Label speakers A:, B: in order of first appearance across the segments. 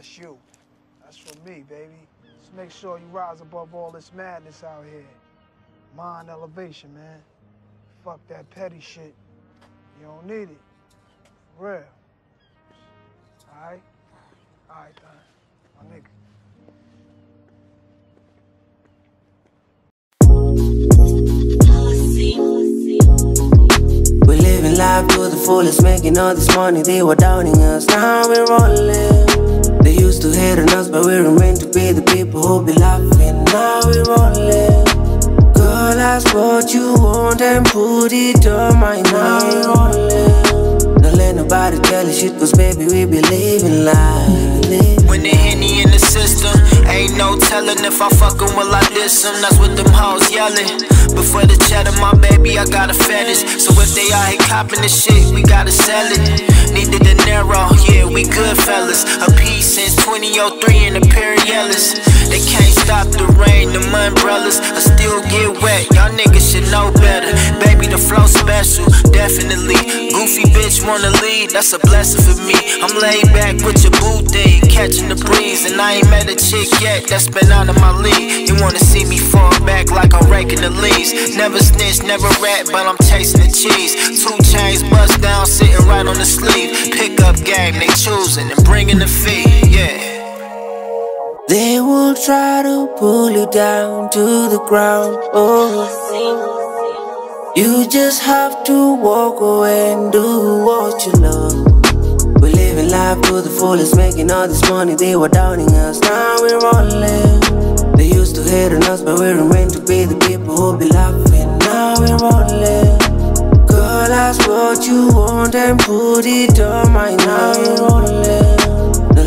A: That's you. That's for me, baby. Just make sure you rise above all this madness out here. Mind elevation, man. Fuck that petty shit. You don't need it. For real. Alright? Alright, then. My nigga.
B: We living life to the fullest, making all this money. They were downing us, now we're rolling. They used to hate on us, but we meant to be the people who be laughing. Now we're rolling. Girl, ask what you want and put it on my now we're rolling. Don't let nobody tell you shit, cause baby, we be living life.
C: When the henny in the system, ain't no telling if I fuck 'em will I diss. That's what them hoes yelling. But for the cheddar, my baby, I got a fetish. So if they out here copping the shit, we gotta sell it. We good fellas. A piece since 2003 in the Imperialis. They can't stop the rain, them umbrellas. I still get wet, y'all niggas should know better. Baby, the flow special, definitely. Goofy bitch wanna lead, that's a blessing for me. I'm laid back with your boo thing, catching the breeze. And I ain't met a chick yet that's been out of my league. You wanna see me fall back like I'm raking the leaves. Never snitch, never rat, but I'm chasing the cheese. Two chains bust down, sitting right on the sleeve. Pick up game, they choosing and bringing the fee, yeah.
B: They will try to pull you down to the ground. Oh, you just have to walk away and do what you love. We're living life to the fullest, making all this money. They were doubting us, now we're rolling. They used to hate on us, but we meant to be the people who be laughing. Now we're rolling. Girl, ask what you want and put it on my now we're rolling.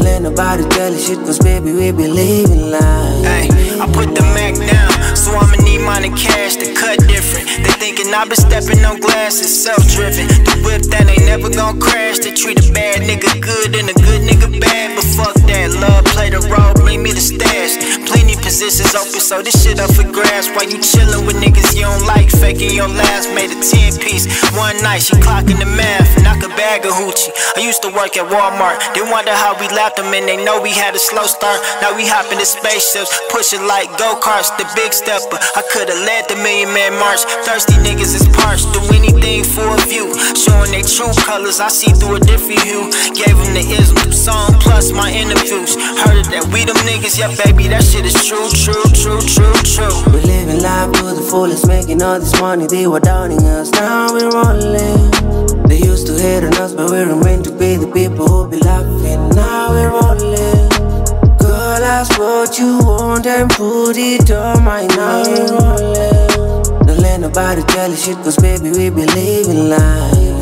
B: Don't let nobody you shit, cause baby, we be living life.
C: Hey, I put the Mac down, so I'ma need mine in cash to cut different. They thinking I been stepping on glass, it's self-driven. The whip that ain't never gonna crash. They treat a bad nigga good and a good nigga bad, but fuck that. Love play the role, bring me the stash. Positions open, so this shit up for grabs. While you chillin' with niggas you don't like, faking your last, made a 10 piece. One night she clocking the math, knock a bag of hoochie. I used to work at Walmart, they wonder how we left them and they know we had a slow start. Now we hop in the spaceships, pushin' like go karts, the big stepper. I could've led the million man march. Thirsty niggas is parched, do anything for a view. Showing they true colors, I see through a different hue. Gave them the ism song plus my interviews. Heard that we them niggas, yeah, baby, that shit is true, true, true, true, true.
B: We living life to the fullest, making all this money. They were downing us, now we're rolling. They used to hate on us, but we meant to be the people who be laughing. Now we're rolling. Girl, ask what you want and put it on my now we're rolling. Don't let nobody tell you shit, cause baby, we be living life.